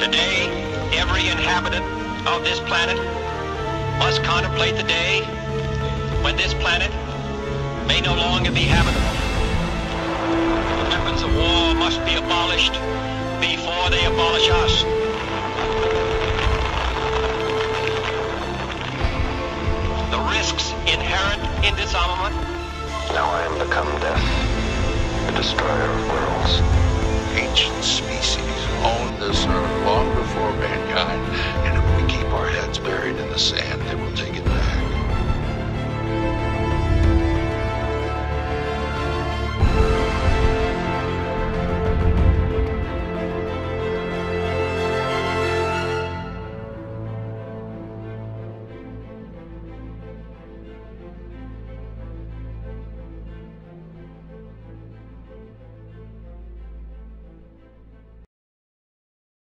Today, every inhabitant of this planet must contemplate the day when this planet may no longer be habitable. The weapons of war must be abolished before they abolish us. The risks inherent in disarmament Now I am become death, the destroyer of worlds.